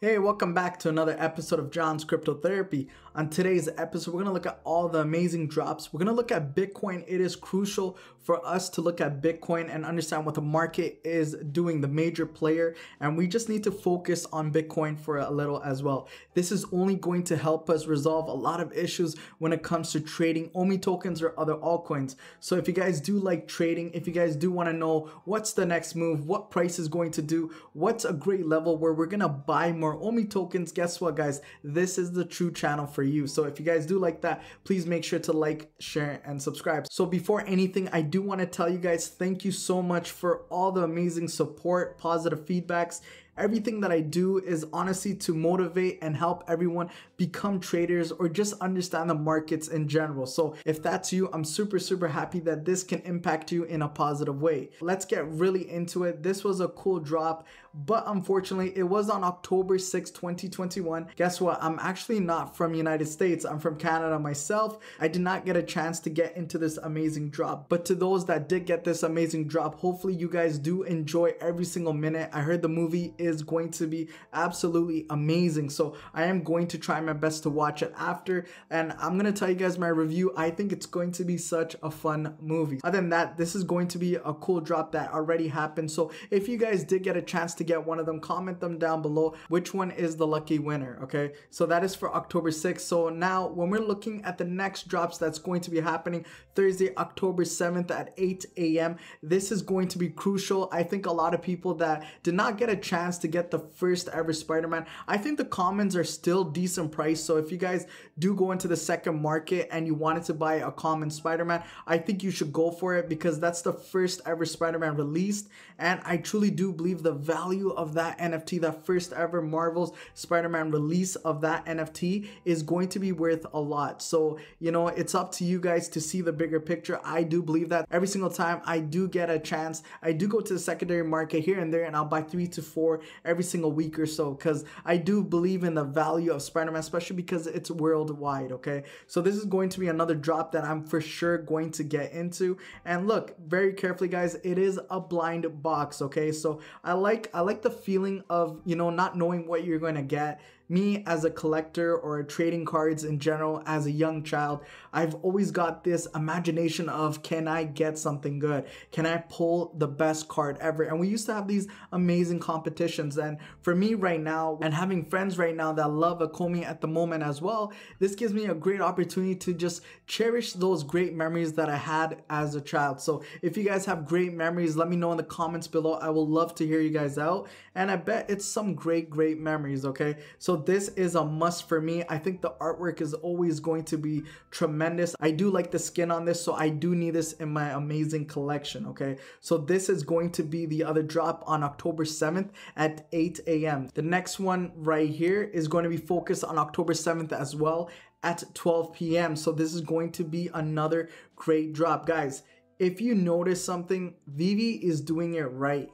Hey, welcome back to another episode of John's Crypto Therapy. On today's episode, we're going to look at all the amazing drops. We're going to look at Bitcoin. It is crucial for us to look at Bitcoin and understand what the market is doing, the major player, and we just need to focus on Bitcoin for a little as well. This is only going to help us resolve a lot of issues when it comes to trading OMI tokens or other altcoins. So if you guys do like trading, if you guys do want to know what's the next move, what price is going to do, what's a great level where we're going to buy more more OMI tokens, guess what guys? This is the true channel for you. So if you guys do like that, please make sure to like, share, and subscribe. So before anything, I do want to tell you guys, thank you so much for all the amazing support, positive feedbacks, Everything that I do is honestly to motivate and help everyone become traders or just understand the markets in general. So if that's you, I'm super, super happy that this can impact you in a positive way. Let's get really into it. This was a cool drop, but unfortunately it was on October 6, 2021. Guess what? I'm actually not from United States. I'm from Canada myself. I did not get a chance to get into this amazing drop, but to those that did get this amazing drop, hopefully you guys do enjoy every single minute. I heard the movie is going to be absolutely amazing. So I am going to try my best to watch it after and I'm going to tell you guys my review. I think it's going to be such a fun movie. Other than that, this is going to be a cool drop that already happened. So if you guys did get a chance to get one of them, comment them down below which one is the lucky winner. Okay. So that is for October 6th. So now when we're looking at the next drops that's going to be happening Thursday, October 7th at 8 a.m. This is going to be crucial. I think a lot of people that did not get a chance to get the first ever Spider-Man. I think the commons are still decent price. So if you guys do go into the second market and you wanted to buy a common Spider-Man, I think you should go for it because that's the first ever Spider-Man released. And I truly do believe the value of that NFT, that first ever Marvel's Spider-Man release of that NFT is going to be worth a lot. So, you know, it's up to you guys to see the bigger picture. I do believe that every single time I do get a chance, I do go to the secondary market here and there and I'll buy three to four every single week or so because I do believe in the value of Spider-Man, especially because it's worldwide, okay? So this is going to be another drop that I'm for sure going to get into. And look, very carefully guys, it is a blind box, okay? So I like I like the feeling of, you know, not knowing what you're going to get me as a collector or trading cards in general as a young child, I've always got this imagination of can I get something good? Can I pull the best card ever? And we used to have these amazing competitions. And for me right now, and having friends right now that love Ecomi at the moment as well, this gives me a great opportunity to just cherish those great memories that I had as a child. So if you guys have great memories, let me know in the comments below. I will love to hear you guys out. And I bet it's some great, great memories, okay? So this is a must for me. I think the artwork is always going to be tremendous. I do like the skin on this, so I do need this in my amazing collection, okay? So this is going to be the other drop on October 7th at 8 a.m. The next one right here is going to be focused on October 7th as well at 12 p.m. So this is going to be another great drop. Guys, if you notice something, VeVe is doing it right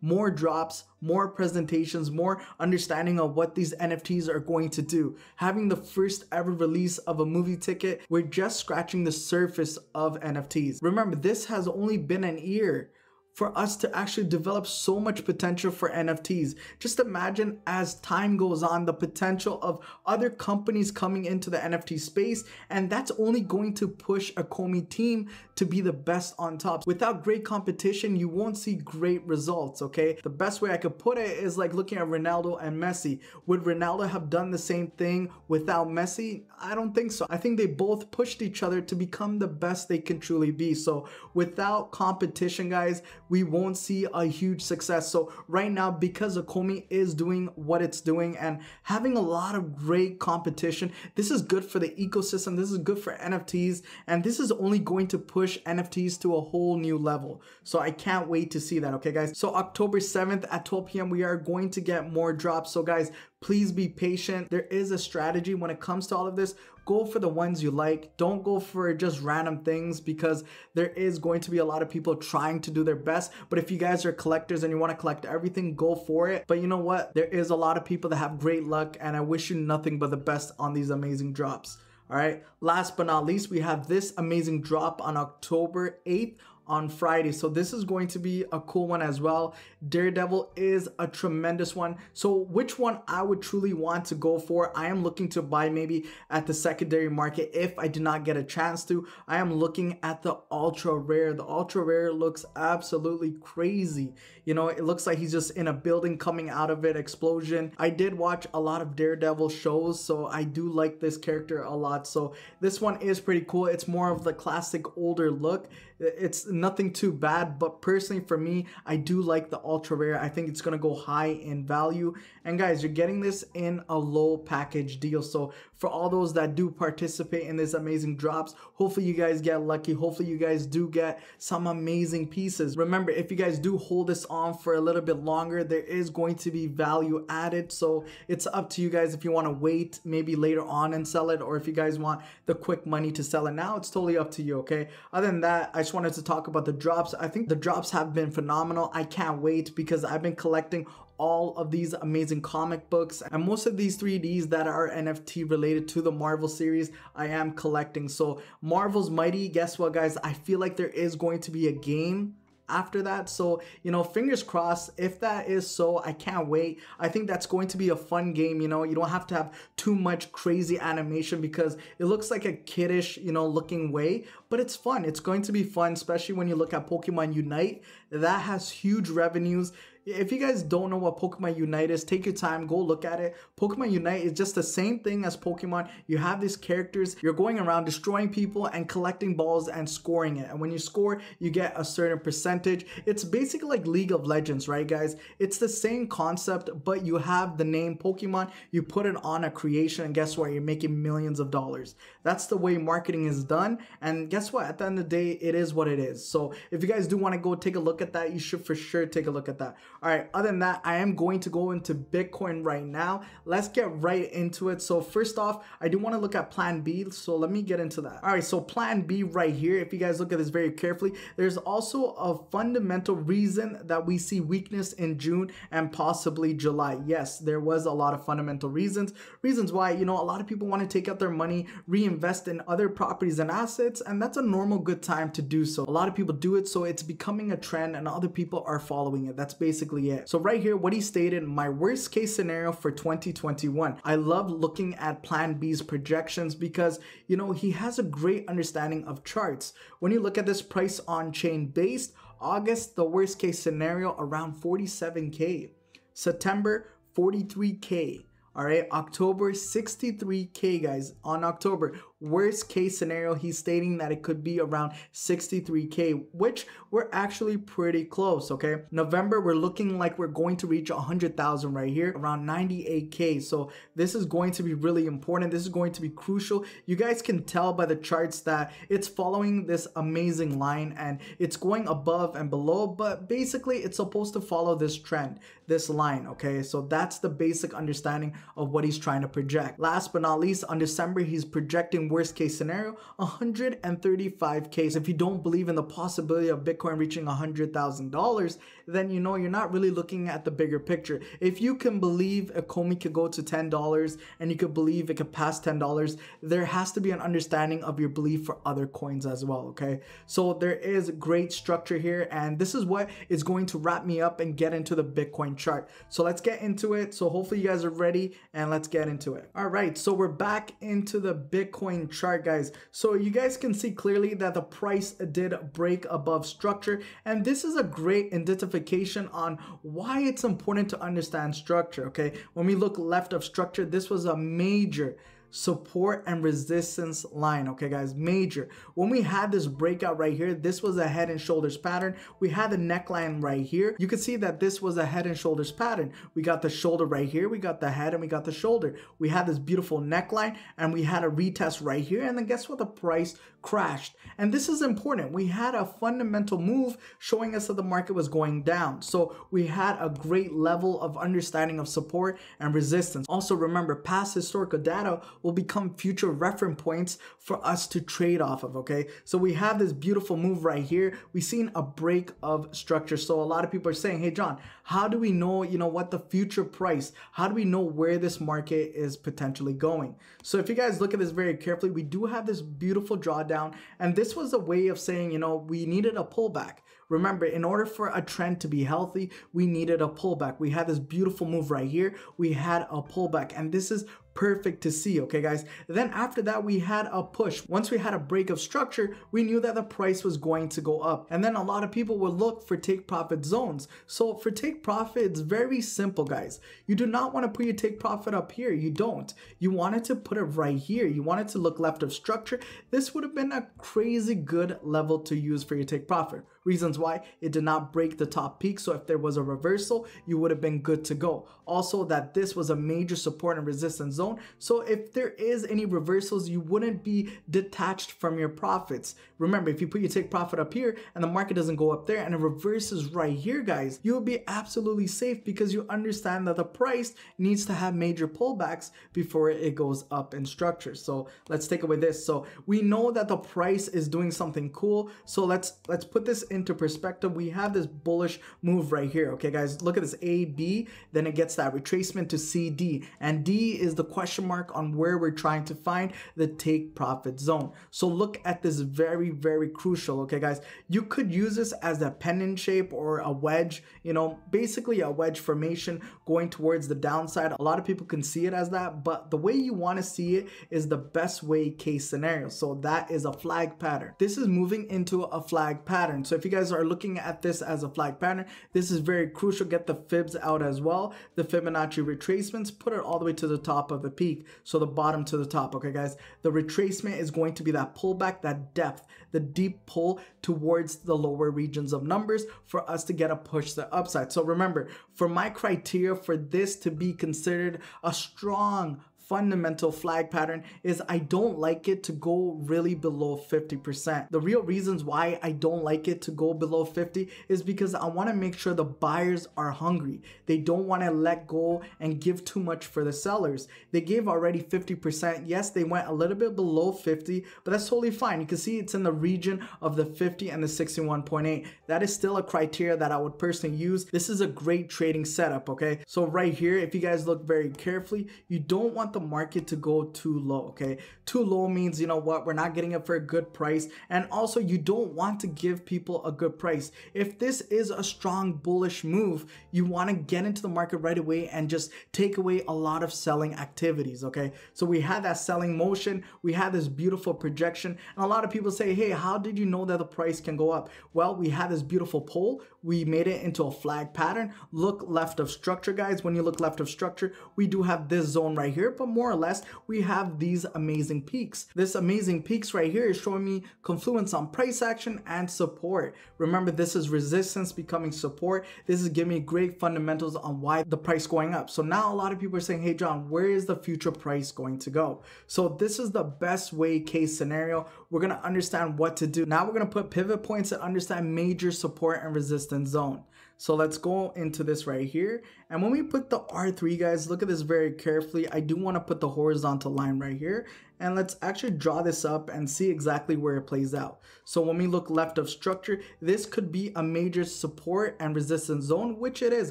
more drops, more presentations, more understanding of what these NFTs are going to do. Having the first ever release of a movie ticket, we're just scratching the surface of NFTs. Remember, this has only been an year for us to actually develop so much potential for NFTs. Just imagine as time goes on, the potential of other companies coming into the NFT space, and that's only going to push Ecomi team to be the best on top. Without great competition, you won't see great results, okay? The best way I could put it is like looking at Ronaldo and Messi. Would Ronaldo have done the same thing without Messi? I don't think so. I think they both pushed each other to become the best they can truly be. So without competition, guys, we won't see a huge success. So right now, because Ecomi is doing what it's doing and having a lot of great competition, this is good for the ecosystem. This is good for NFTs. And this is only going to push NFTs to a whole new level. So I can't wait to see that. Okay, guys. So October 7th at 12 p.m., we are going to get more drops. So guys, please be patient. There is a strategy when it comes to all of this go for the ones you like. Don't go for just random things because there is going to be a lot of people trying to do their best. But if you guys are collectors and you want to collect everything, go for it. But you know what? There is a lot of people that have great luck and I wish you nothing but the best on these amazing drops. All right. Last but not least, we have this amazing drop on October 8th on Friday. So this is going to be a cool one as well. Daredevil is a tremendous one. So which one I would truly want to go for? I am looking to buy maybe at the secondary market if I do not get a chance to. I am looking at the ultra rare. The ultra rare looks absolutely crazy. You know, it looks like he's just in a building coming out of it, explosion. I did watch a lot of Daredevil shows, so I do like this character a lot. So this one is pretty cool. It's more of the classic older look. It's nothing too bad, but personally for me, I do like the ultra rare. I think it's gonna go high in value. And guys, you're getting this in a low package deal. So for all those that do participate in this amazing drops, hopefully you guys get lucky. Hopefully you guys do get some amazing pieces. Remember, if you guys do hold this on for a little bit longer, there is going to be value added. So it's up to you guys if you want to wait maybe later on and sell it, or if you guys want the quick money to sell it now, it's totally up to you. Okay. Other than that, I just wanted to talk about the drops. I think the drops have been phenomenal. I can't wait because I've been collecting all of these amazing comic books and most of these 3ds that are nft related to the marvel series i am collecting so marvel's mighty guess what guys i feel like there is going to be a game after that. So, you know, fingers crossed. If that is so, I can't wait. I think that's going to be a fun game. You know, you don't have to have too much crazy animation because it looks like a kiddish, you know, looking way, but it's fun. It's going to be fun, especially when you look at Pokemon Unite. That has huge revenues if you guys don't know what Pokemon Unite is, take your time, go look at it. Pokemon Unite is just the same thing as Pokemon. You have these characters, you're going around destroying people and collecting balls and scoring it. And when you score, you get a certain percentage. It's basically like League of Legends, right, guys? It's the same concept, but you have the name Pokemon, you put it on a creation, and guess what? You're making millions of dollars. That's the way marketing is done. And guess what? At the end of the day, it is what it is. So if you guys do want to go take a look at that, you should for sure take a look at that. All right, other than that, I am going to go into Bitcoin right now. Let's get right into it. So first off, I do want to look at plan B. So let me get into that. All right, so plan B right here, if you guys look at this very carefully, there's also a fundamental reason that we see weakness in June and possibly July. Yes, there was a lot of fundamental reasons. Reasons why, you know, a lot of people want to take out their money, reinvest in other properties and assets, and that's a normal good time to do so. A lot of people do it, so it's becoming a trend and other people are following it. That's basically basically it. So right here, what he stated, my worst case scenario for 2021. I love looking at Plan B's projections because, you know, he has a great understanding of charts. When you look at this price on chain based, August, the worst case scenario around 47K. September, 43K. All right, October 63K, guys. On October, Worst case scenario, he's stating that it could be around 63K, which we're actually pretty close, okay? November, we're looking like we're going to reach 100,000 right here, around 98K. So this is going to be really important. This is going to be crucial. You guys can tell by the charts that it's following this amazing line and it's going above and below, but basically it's supposed to follow this trend, this line, okay? So that's the basic understanding of what he's trying to project. Last but not least, on December, he's projecting worst case scenario, 135K. So if you don't believe in the possibility of Bitcoin reaching $100,000, then you know you're not really looking at the bigger picture. If you can believe Ecomi could go to $10 and you could believe it could pass $10, there has to be an understanding of your belief for other coins as well, okay? So there is great structure here and this is what is going to wrap me up and get into the Bitcoin chart. So let's get into it. So hopefully you guys are ready and let's get into it. All right, so we're back into the Bitcoin chart guys. So you guys can see clearly that the price did break above structure and this is a great identification on why it's important to understand structure, okay? When we look left of structure, this was a major support and resistance line okay guys? Major. When we had this breakout right here this was a head and shoulders pattern. We had the neckline right here. You can see that this was a head and shoulders pattern. We got the shoulder right here we got the head and we got the shoulder. We had this beautiful neckline and we had a retest right here and then guess what? The price crashed. And this is important. We had a fundamental move showing us that the market was going down. So we had a great level of understanding of support and resistance. Also remember past historical data will become future reference points for us to trade off of, okay? So we have this beautiful move right here. We've seen a break of structure. So a lot of people are saying, hey, John, how do we know, you know, what the future price, how do we know where this market is potentially going? So if you guys look at this very carefully, we do have this beautiful drawdown. And this was a way of saying, you know, we needed a pullback. Remember, in order for a trend to be healthy, we needed a pullback. We had this beautiful move right here. We had a pullback, and this is perfect to see, okay guys? Then after that, we had a push. Once we had a break of structure, we knew that the price was going to go up. And then a lot of people would look for take profit zones. So for take profit, it's very simple, guys. You do not want to put your take profit up here. You don't. You wanted to put it right here. You wanted to look left of structure. This would have been a crazy good level to use for your take profit. Reasons why it did not break the top peak. So if there was a reversal, you would have been good to go. Also that this was a major support and resistance zone. So if there is any reversals, you wouldn't be detached from your profits. Remember, if you put your take profit up here and the market doesn't go up there and it reverses right here, guys, you'll be absolutely safe because you understand that the price needs to have major pullbacks before it goes up in structure. So let's take away this. So we know that the price is doing something cool. So let's let's put this in into perspective, we have this bullish move right here. Okay, guys, look at this A, B, then it gets that retracement to C, D. And D is the question mark on where we're trying to find the take profit zone. So look at this very, very crucial. Okay, guys, you could use this as a pennant shape or a wedge, you know, basically a wedge formation going towards the downside. A lot of people can see it as that, but the way you want to see it is the best way case scenario. So that is a flag pattern. This is moving into a flag pattern. So if you guys are looking at this as a flag pattern, this is very crucial. Get the fibs out as well. The Fibonacci retracements, put it all the way to the top of the peak. So the bottom to the top, okay guys? The retracement is going to be that pullback, that depth, the deep pull towards the lower regions of numbers for us to get a push to the upside. So remember, for my criteria for this to be considered a strong fundamental flag pattern is I don't like it to go really below 50%. The real reasons why I don't like it to go below 50 is because I want to make sure the buyers are hungry. They don't want to let go and give too much for the sellers. They gave already 50%. Yes, they went a little bit below 50, but that's totally fine. You can see it's in the region of the 50 and the 61.8. That is still a criteria that I would personally use. This is a great trading setup, okay? So right here, if you guys look very carefully, you don't want the the market to go too low, okay? Too low means, you know what, we're not getting it for a good price. And also, you don't want to give people a good price. If this is a strong bullish move, you want to get into the market right away and just take away a lot of selling activities, okay? So we had that selling motion, we had this beautiful projection, and a lot of people say, hey, how did you know that the price can go up? Well, we had this beautiful pole, we made it into a flag pattern. Look left of structure, guys. When you look left of structure, we do have this zone right here, but more or less, we have these amazing peaks. This amazing peaks right here is showing me confluence on price action and support. Remember, this is resistance becoming support. This is giving me great fundamentals on why the price going up. So now a lot of people are saying, hey, John, where is the future price going to go? So this is the best way case scenario. We're going to understand what to do. Now we're going to put pivot points and understand major support and resistance zone. So let's go into this right here. And when we put the R3, guys, look at this very carefully. I do want to put the horizontal line right here. And let's actually draw this up and see exactly where it plays out. So when we look left of structure, this could be a major support and resistance zone, which it is,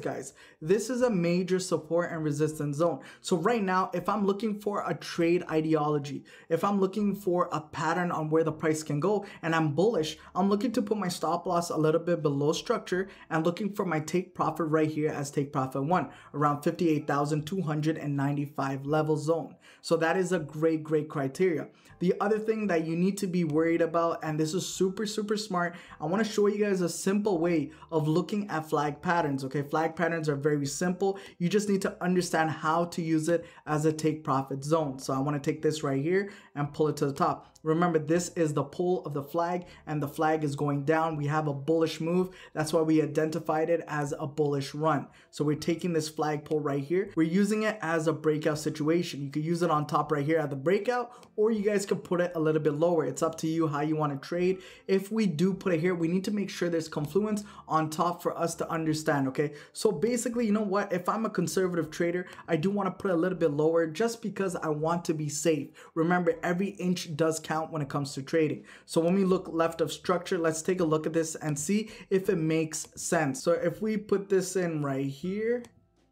guys. This is a major support and resistance zone. So right now, if I'm looking for a trade ideology, if I'm looking for a pattern on where the price can go and I'm bullish, I'm looking to put my stop loss a little bit below structure and looking for my take profit right here as take profit one, around 58,295 level zone. So that is a great, great criteria. The other thing that you need to be worried about, and this is super, super smart, I want to show you guys a simple way of looking at flag patterns. Okay, flag patterns are very simple. You just need to understand how to use it as a take profit zone. So I want to take this right here and pull it to the top. Remember, this is the pull of the flag and the flag is going down. We have a bullish move. That's why we identified it as a bullish run. So we're taking this flag pull right here. We're using it as a breakout situation. You could use it on top right here at the breakout, or you guys could put it a little bit lower. It's up to you how you want to trade. If we do put it here, we need to make sure there's confluence on top for us to understand, okay? So basically, you know what? If I'm a conservative trader, I do want to put a little bit lower just because I want to be safe. Remember, every inch does count when it comes to trading. So when we look left of structure, let's take a look at this and see if it makes sense. So if we put this in right here,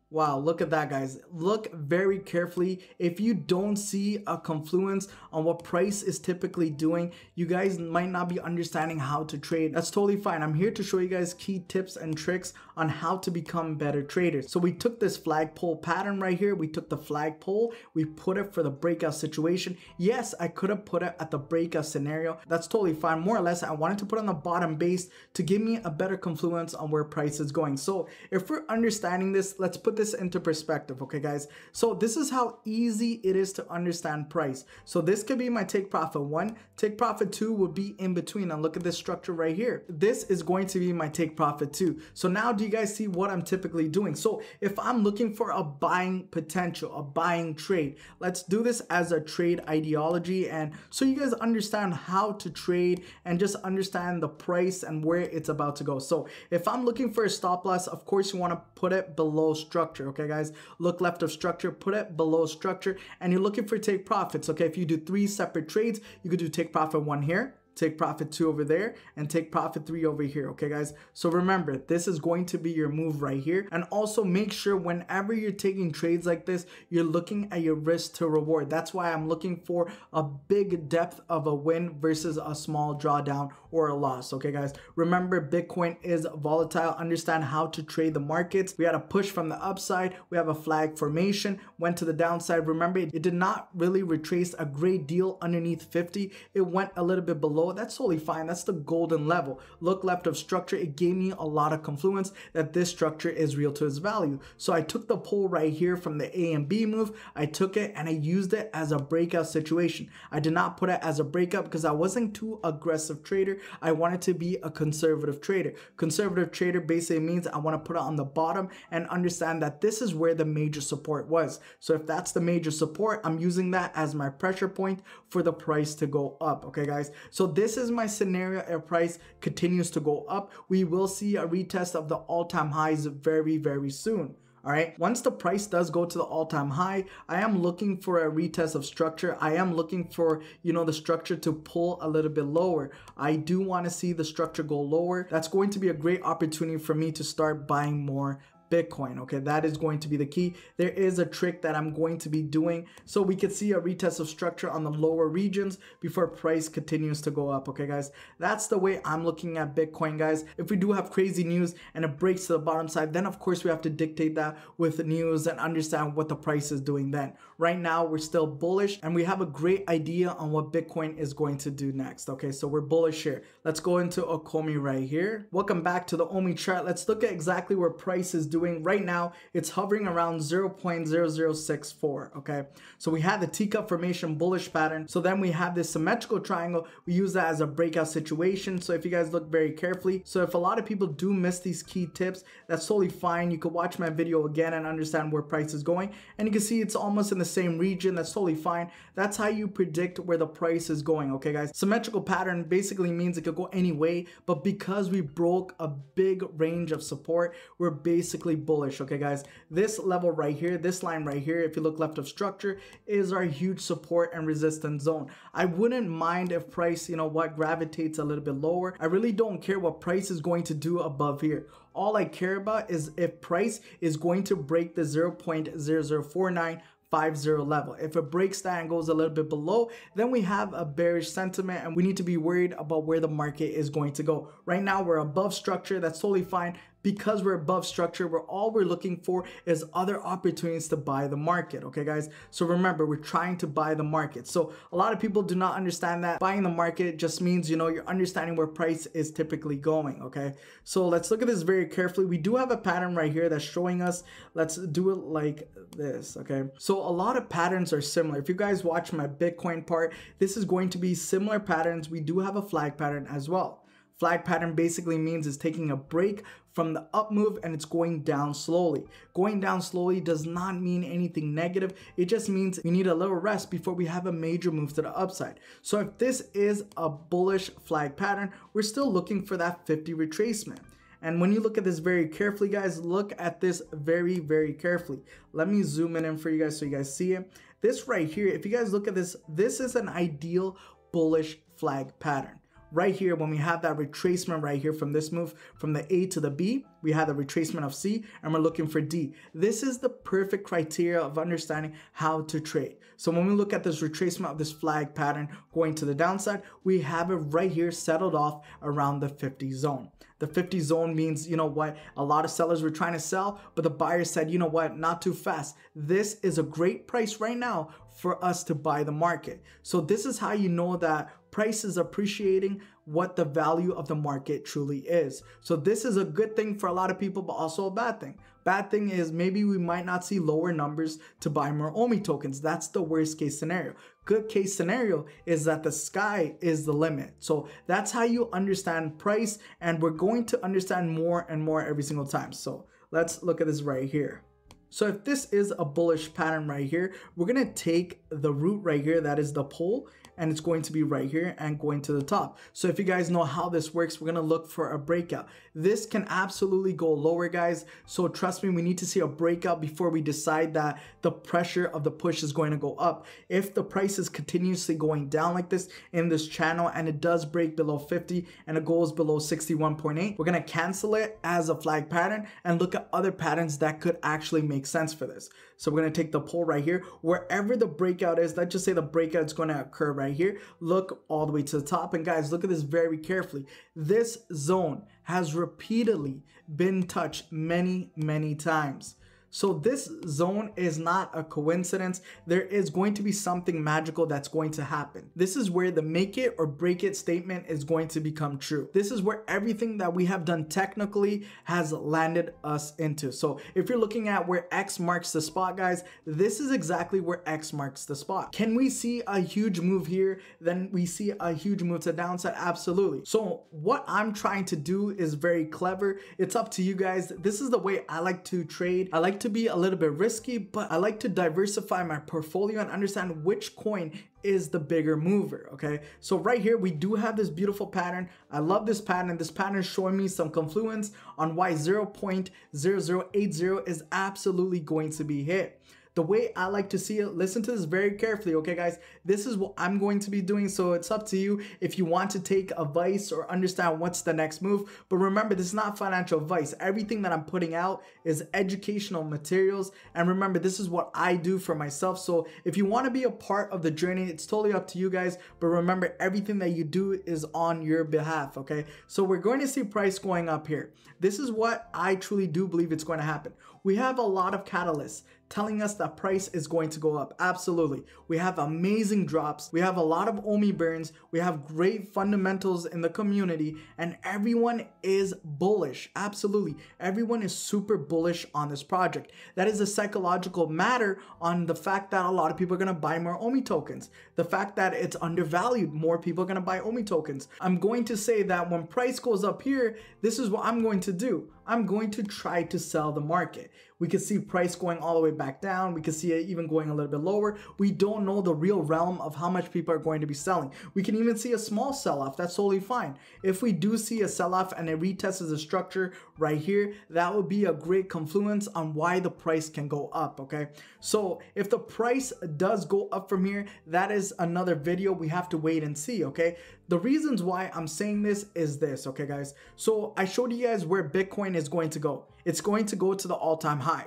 Wow, look at that, guys. Look very carefully. If you don't see a confluence on what price is typically doing, you guys might not be understanding how to trade. That's totally fine. I'm here to show you guys key tips and tricks on how to become better traders. So we took this flagpole pattern right here. We took the flagpole, we put it for the breakout situation. Yes, I could have put it at the breakout scenario. That's totally fine. More or less, I wanted to put on the bottom base to give me a better confluence on where price is going. So if we're understanding this, let's put this into perspective, okay guys? So this is how easy it is to understand price. So this could be my take profit one, take profit two would be in between. And look at this structure right here. This is going to be my take profit two. So now do you guys see what I'm typically doing? So if I'm looking for a buying potential, a buying trade, let's do this as a trade ideology. And so you guys understand how to trade and just understand the price and where it's about to go. So if I'm looking for a stop loss, of course you want to put it below structure. Okay, guys, look left of structure, put it below structure, and you're looking for take profits. Okay, if you do three separate trades, you could do take profit one here, take profit two over there, and take profit three over here, okay guys? So remember, this is going to be your move right here. And also make sure whenever you're taking trades like this, you're looking at your risk to reward. That's why I'm looking for a big depth of a win versus a small drawdown or a loss, okay guys? Remember, Bitcoin is volatile. Understand how to trade the markets. We had a push from the upside. We have a flag formation, went to the downside. Remember, it did not really retrace a great deal underneath 50. It went a little bit below that's totally fine. That's the golden level. Look left of structure, it gave me a lot of confluence that this structure is real to its value. So I took the pull right here from the A and B move, I took it and I used it as a breakout situation. I did not put it as a breakout because I wasn't too aggressive trader. I wanted to be a conservative trader. Conservative trader basically means I want to put it on the bottom and understand that this is where the major support was. So if that's the major support, I'm using that as my pressure point for the price to go up. Okay, guys. So this is my scenario if price continues to go up. We will see a retest of the all-time highs very, very soon. All right. Once the price does go to the all-time high, I am looking for a retest of structure. I am looking for, you know, the structure to pull a little bit lower. I do want to see the structure go lower. That's going to be a great opportunity for me to start buying more Bitcoin. Okay, that is going to be the key. There is a trick that I'm going to be doing so we could see a retest of structure on the lower regions before price continues to go up. Okay, guys, that's the way I'm looking at Bitcoin, guys. If we do have crazy news and it breaks to the bottom side, then of course we have to dictate that with the news and understand what the price is doing then. Right now, we're still bullish and we have a great idea on what Bitcoin is going to do next. Okay, so we're bullish here. Let's go into Ecomi right here. Welcome back to the OMI chart. Let's look at exactly where price is doing right now. It's hovering around 0.0064. Okay, so we have the teacup formation bullish pattern. So then we have this symmetrical triangle. We use that as a breakout situation. So if you guys look very carefully, so if a lot of people do miss these key tips, that's totally fine. You could watch my video again and understand where price is going. And you can see it's almost in the same region. That's totally fine. That's how you predict where the price is going. Okay, guys. Symmetrical pattern basically means it could go any way, but because we broke a big range of support, we're basically bullish. Okay, guys. This level right here, this line right here, if you look left of structure, is our huge support and resistance zone. I wouldn't mind if price, you know what, gravitates a little bit lower. I really don't care what price is going to do above here. All I care about is if price is going to break the 0.0049 50 level. If it breaks that and goes a little bit below, then we have a bearish sentiment and we need to be worried about where the market is going to go. Right now, we're above structure. That's totally fine because we're above structure, we're all we're looking for is other opportunities to buy the market. Okay, guys. So remember, we're trying to buy the market. So a lot of people do not understand that buying the market just means, you know, you're understanding where price is typically going. Okay. So let's look at this very carefully. We do have a pattern right here that's showing us. Let's do it like this. Okay. So a lot of patterns are similar. If you guys watch my Bitcoin part, this is going to be similar patterns. We do have a flag pattern as well. Flag pattern basically means it's taking a break from the up move and it's going down slowly. Going down slowly does not mean anything negative. It just means we need a little rest before we have a major move to the upside. So if this is a bullish flag pattern, we're still looking for that 50 retracement. And when you look at this very carefully, guys, look at this very, very carefully. Let me zoom in for you guys so you guys see it. This right here, if you guys look at this, this is an ideal bullish flag pattern right here when we have that retracement right here from this move from the A to the B we have the retracement of C and we're looking for D. This is the perfect criteria of understanding how to trade. So when we look at this retracement of this flag pattern going to the downside we have it right here settled off around the 50 zone. The 50 zone means, you know what, a lot of sellers were trying to sell, but the buyer said, you know what, not too fast. This is a great price right now for us to buy the market. So this is how you know that price is appreciating what the value of the market truly is. So this is a good thing for a lot of people, but also a bad thing. Bad thing is maybe we might not see lower numbers to buy more OMI tokens. That's the worst case scenario. Good case scenario is that the sky is the limit. So that's how you understand price and we're going to understand more and more every single time. So let's look at this right here. So if this is a bullish pattern right here, we're going to take the root right here, that is the pole, and it's going to be right here and going to the top. So if you guys know how this works, we're gonna look for a breakout. This can absolutely go lower guys. So trust me, we need to see a breakout before we decide that the pressure of the push is going to go up. If the price is continuously going down like this in this channel and it does break below 50 and it goes below 61.8, we're gonna cancel it as a flag pattern and look at other patterns that could actually make sense for this. So we're gonna take the pull right here. Wherever the breakout is, let's just say the breakout is gonna occur right here. Look all the way to the top. And guys, look at this very carefully. This zone has repeatedly been touched many, many times. So this zone is not a coincidence. There is going to be something magical that's going to happen. This is where the make it or break it statement is going to become true. This is where everything that we have done technically has landed us into. So if you're looking at where X marks the spot, guys, this is exactly where X marks the spot. Can we see a huge move here? Then we see a huge move to downside? Absolutely. So what I'm trying to do is very clever. It's up to you guys. This is the way I like to trade. I like to to be a little bit risky, but I like to diversify my portfolio and understand which coin is the bigger mover, okay? So right here, we do have this beautiful pattern. I love this pattern. This pattern is showing me some confluence on why 0.0080 is absolutely going to be hit the way I like to see it, listen to this very carefully, okay, guys? This is what I'm going to be doing, so it's up to you if you want to take advice or understand what's the next move. But remember, this is not financial advice. Everything that I'm putting out is educational materials. And remember, this is what I do for myself. So if you want to be a part of the journey, it's totally up to you guys. But remember, everything that you do is on your behalf, okay? So we're going to see price going up here. This is what I truly do believe it's going to happen. We have a lot of catalysts telling us that price is going to go up. Absolutely. We have amazing drops. We have a lot of OMI burns. We have great fundamentals in the community and everyone is bullish. Absolutely. Everyone is super bullish on this project. That is a psychological matter on the fact that a lot of people are going to buy more OMI tokens. The fact that it's undervalued, more people are going to buy OMI tokens. I'm going to say that when price goes up here, this is what I'm going to do. I'm going to try to sell the market. We can see price going all the way back down. We can see it even going a little bit lower. We don't know the real realm of how much people are going to be selling. We can even see a small sell-off. That's totally fine. If we do see a sell-off and it retests the structure right here, that would be a great confluence on why the price can go up, okay? So if the price does go up from here, that is another video. We have to wait and see, okay? The reasons why I'm saying this is this, okay guys? So I showed you guys where Bitcoin is going to go. It's going to go to the all-time high.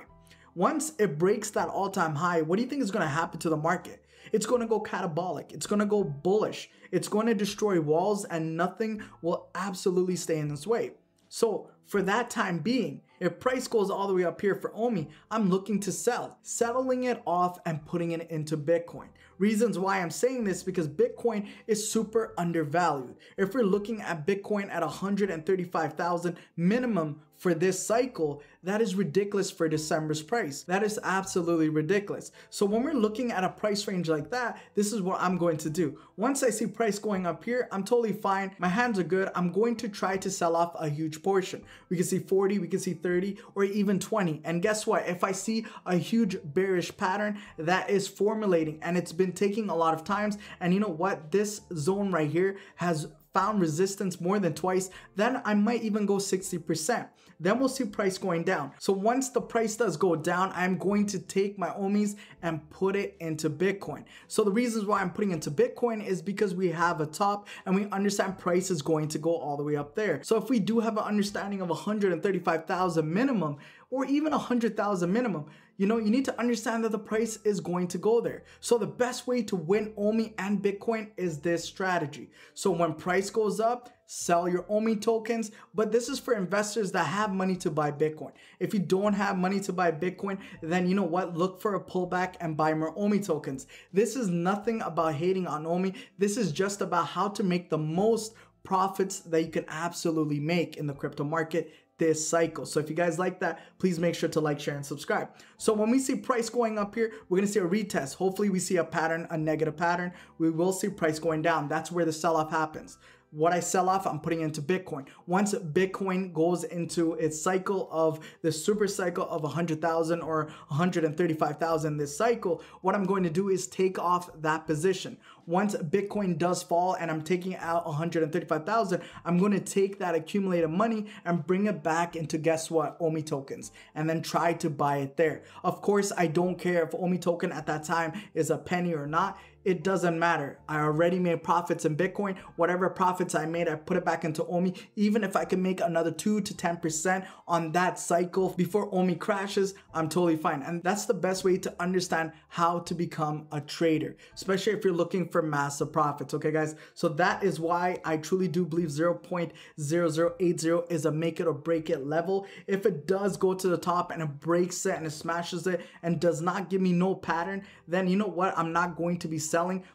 Once it breaks that all-time high, what do you think is going to happen to the market? It's going to go catabolic. It's going to go bullish. It's going to destroy walls and nothing will absolutely stay in its way. So for that time being, if price goes all the way up here for OMI, I'm looking to sell, settling it off and putting it into Bitcoin. Reasons why I'm saying this because Bitcoin is super undervalued. If we're looking at Bitcoin at 135,000 minimum for this cycle, that is ridiculous for December's price. That is absolutely ridiculous. So when we're looking at a price range like that, this is what I'm going to do. Once I see price going up here, I'm totally fine. My hands are good. I'm going to try to sell off a huge portion. We can see 40, we can see 30, or even 20. And guess what? If I see a huge bearish pattern that is formulating and it's been taking a lot of times, and you know what? This zone right here has found resistance more than twice, then I might even go 60%. Then we'll see price going down. So once the price does go down, I'm going to take my OMIs and put it into Bitcoin. So the reasons why I'm putting into Bitcoin is because we have a top and we understand price is going to go all the way up there. So if we do have an understanding of 135,000 minimum or even 100,000 minimum, you know, you need to understand that the price is going to go there. So the best way to win OMI and Bitcoin is this strategy. So when price goes up, sell your OMI tokens, but this is for investors that have money to buy Bitcoin. If you don't have money to buy Bitcoin, then you know what? Look for a pullback and buy more OMI tokens. This is nothing about hating on OMI. This is just about how to make the most profits that you can absolutely make in the crypto market this cycle. So if you guys like that, please make sure to like, share, and subscribe. So when we see price going up here, we're gonna see a retest. Hopefully we see a pattern, a negative pattern. We will see price going down. That's where the sell-off happens what I sell off, I'm putting into Bitcoin. Once Bitcoin goes into its cycle of the super cycle of 100,000 or 135,000 this cycle, what I'm going to do is take off that position once Bitcoin does fall and I'm taking out 135,000, I'm going to take that accumulated money and bring it back into guess what? OMI tokens and then try to buy it there. Of course, I don't care if OMI token at that time is a penny or not it doesn't matter. I already made profits in Bitcoin. Whatever profits I made, I put it back into OMI. Even if I can make another 2 to 10% on that cycle before OMI crashes, I'm totally fine. And that's the best way to understand how to become a trader, especially if you're looking for massive profits. Okay, guys. So that is why I truly do believe 0.0080 is a make it or break it level. If it does go to the top and it breaks it and it smashes it and does not give me no pattern, then you know what? I'm not going to be selling.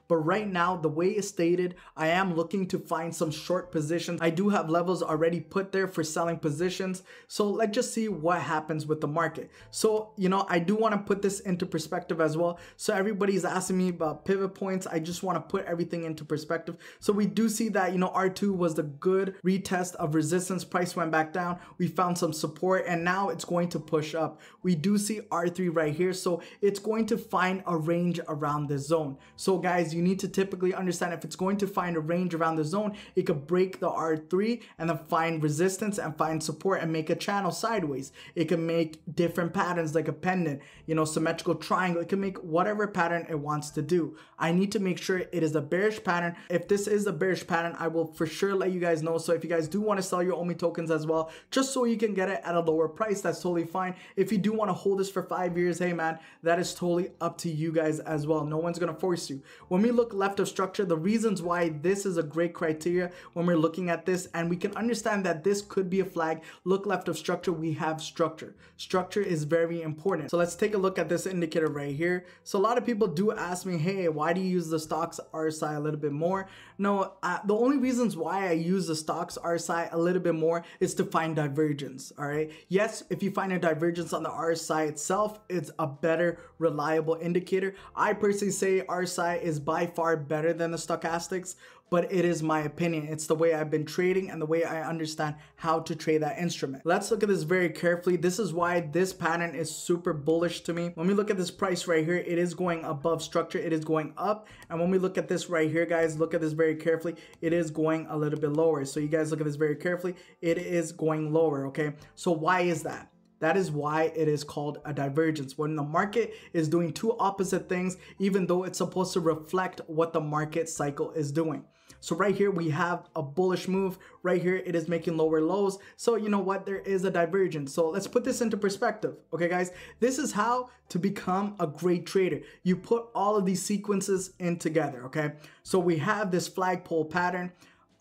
But right now, the way it's stated, I am looking to find some short positions. I do have levels already put there for selling positions. So let's just see what happens with the market. So, you know, I do want to put this into perspective as well. So everybody's asking me about pivot points. I just want to put everything into perspective. So we do see that, you know, R2 was the good retest of resistance. Price went back down. We found some support and now it's going to push up. We do see R3 right here. So it's going to find a range around this zone. Guys, you need to typically understand if it's going to find a range around the zone, it could break the R3 and then find resistance and find support and make a channel sideways. It can make different patterns like a pennant, you know, symmetrical triangle. It can make whatever pattern it wants to do. I need to make sure it is a bearish pattern. If this is a bearish pattern, I will for sure let you guys know. So if you guys do want to sell your OMI tokens as well, just so you can get it at a lower price, that's totally fine. If you do want to hold this for five years, hey man, that is totally up to you guys as well. No one's going to force you to. When we look left of structure, the reasons why this is a great criteria when we're looking at this, and we can understand that this could be a flag, look left of structure, we have structure. Structure is very important. So let's take a look at this indicator right here. So a lot of people do ask me, hey, why do you use the Stoch RSI a little bit more? No, uh, the only reasons why I use the Stoch RSI a little bit more is to find divergence, all right? Yes, if you find a divergence on the RSI itself, it's a better reliable indicator. I personally say RSI Is by far better than the stochastics, but it is my opinion. It's the way I've been trading and the way I understand how to trade that instrument. Let's look at this very carefully. This is why this pattern is super bullish to me. When we look at this price right here, it is going above structure. It is going up. And when we look at this right here, guys, look at this very carefully. It is going a little bit lower. So you guys look at this very carefully. It is going lower, okay? So why is that? That is why it is called a divergence. When the market is doing two opposite things, even though it's supposed to reflect what the market cycle is doing. So right here, we have a bullish move. Right here, it is making lower lows. So you know what? There is a divergence. So let's put this into perspective. Okay, guys, this is how to become a great trader. You put all of these sequences in together. Okay, so we have this flagpole pattern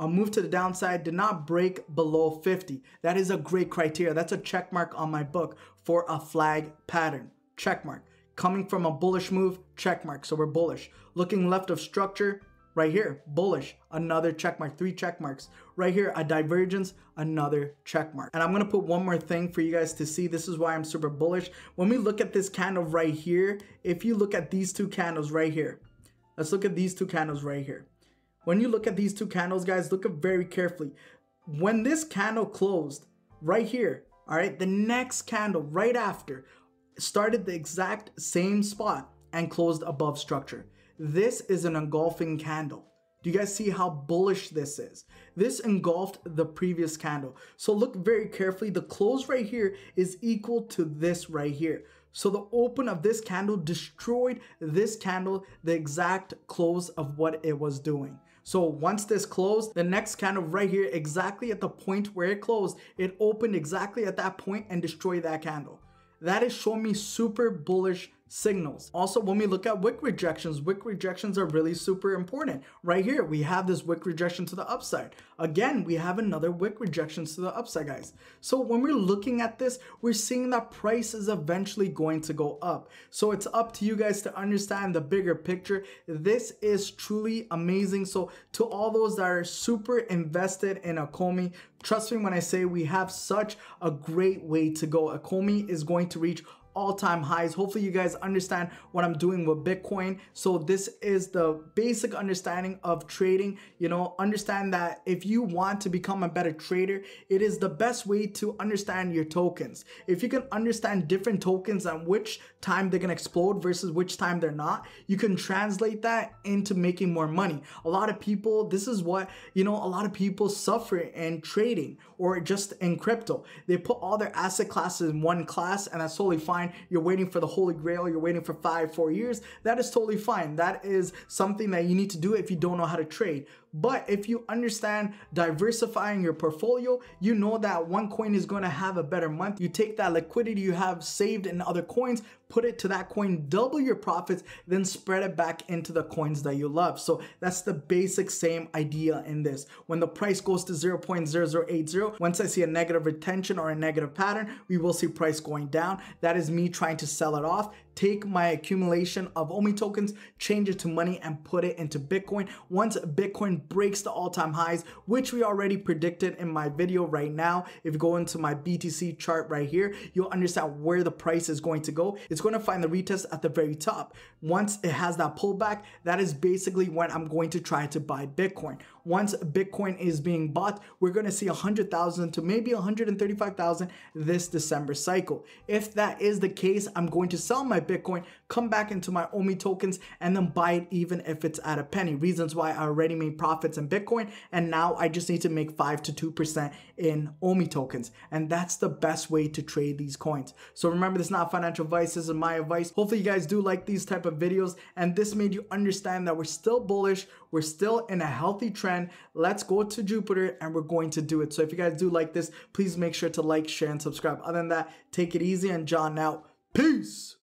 a move to the downside did not break below 50. That is a great criteria. That's a check mark on my book for a flag pattern. Check mark. Coming from a bullish move, check mark. So we're bullish. Looking left of structure, right here, bullish, another check mark, three check marks. Right here, a divergence, another check mark. And I'm gonna put one more thing for you guys to see. This is why I'm super bullish. When we look at this candle right here, if you look at these two candles right here, let's look at these two candles right here. When you look at these two candles, guys, look up very carefully. When this candle closed right here, all right, the next candle right after started the exact same spot and closed above structure. This is an engulfing candle. Do you guys see how bullish this is? This engulfed the previous candle. So look very carefully. The close right here is equal to this right here. So the open of this candle destroyed this candle, the exact close of what it was doing. So once this closed, the next candle right here, exactly at the point where it closed, it opened exactly at that point and destroyed that candle. That is showing me super bullish signals. Also, when we look at wick rejections, wick rejections are really super important. Right here, we have this wick rejection to the upside. Again, we have another wick rejection to the upside, guys. So when we're looking at this, we're seeing that price is eventually going to go up. So it's up to you guys to understand the bigger picture. This is truly amazing. So to all those that are super invested in Ecomi, trust me when I say we have such a great way to go. Ecomi is going to reach all-time highs. Hopefully you guys understand what I'm doing with Bitcoin. So this is the basic understanding of trading. You know, understand that if you want to become a better trader, it is the best way to understand your tokens. If you can understand different tokens and which time they're gonna explode versus which time they're not, you can translate that into making more money. A lot of people, this is what, you know, a lot of people suffer in trading or just in crypto. They put all their asset classes in one class and that's totally fine. You're waiting for the holy grail. You're waiting for five, four years. That is totally fine. That is something that you need to do if you don't know how to trade. But if you understand diversifying your portfolio, you know that one coin is going to have a better month. You take that liquidity you have saved in other coins, put it to that coin, double your profits, then spread it back into the coins that you love. So that's the basic same idea in this. When the price goes to 0.0080, once I see a negative retention or a negative pattern, we will see price going down. That is me trying to sell it off take my accumulation of OMI tokens, change it to money and put it into Bitcoin. Once Bitcoin breaks the all-time highs, which we already predicted in my video right now, if you go into my BTC chart right here, you'll understand where the price is going to go. It's going to find the retest at the very top. Once it has that pullback, that is basically when I'm going to try to buy Bitcoin. Once Bitcoin is being bought, we're going to see 100,000 to maybe 135,000 this December cycle. If that is the case, I'm going to sell my Bitcoin, come back into my OMI tokens, and then buy it even if it's at a penny. Reasons why I already made profits in Bitcoin, and now I just need to make 5 to 2% in OMI tokens. And that's the best way to trade these coins. So remember, this is not financial advice, this is my advice. Hopefully you guys do like these type of videos, and this made you understand that we're still bullish, we're still in a healthy trend. Let's go to Jupiter and we're going to do it. So if you guys do like this, please make sure to like, share, and subscribe. Other than that, take it easy and John out. Peace.